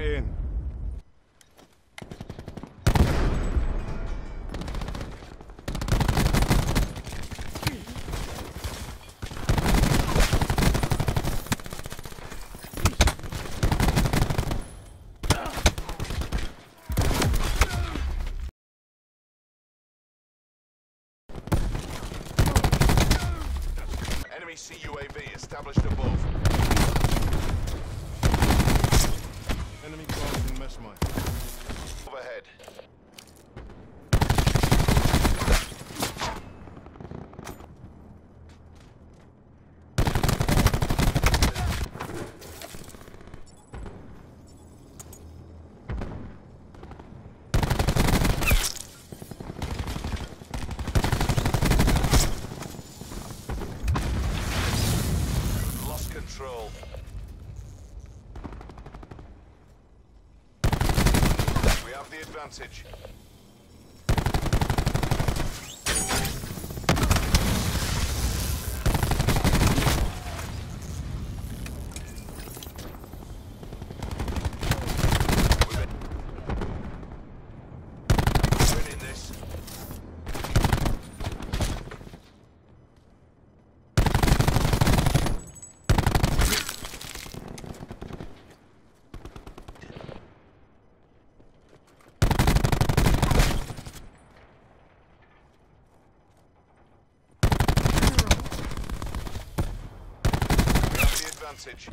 get in. Enemy CUAV established above. much. the advantage. advantage.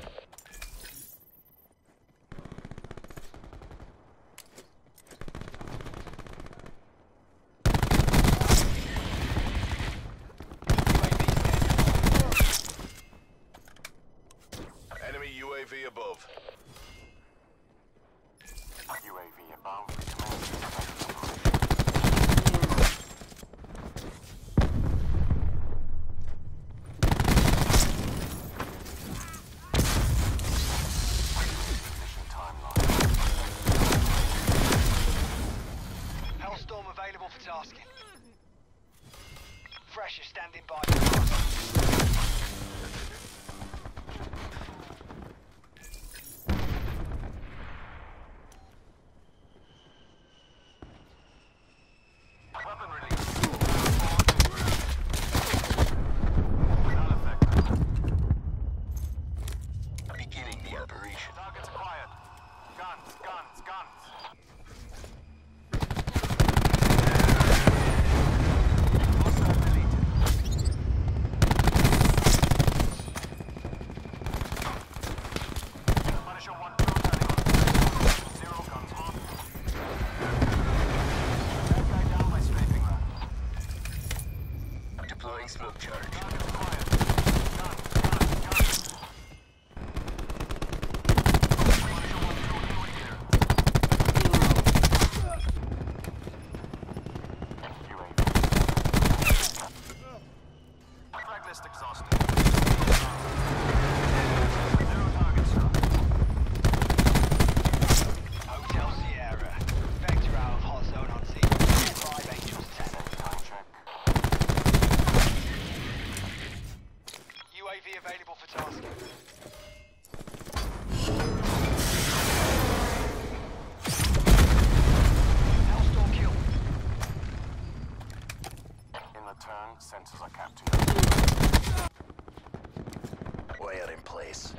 Above. Beginning the operation. Target's quiet. Guns, guns, guns. available for tasking. Hellstorm sensors are captured. Wire in place.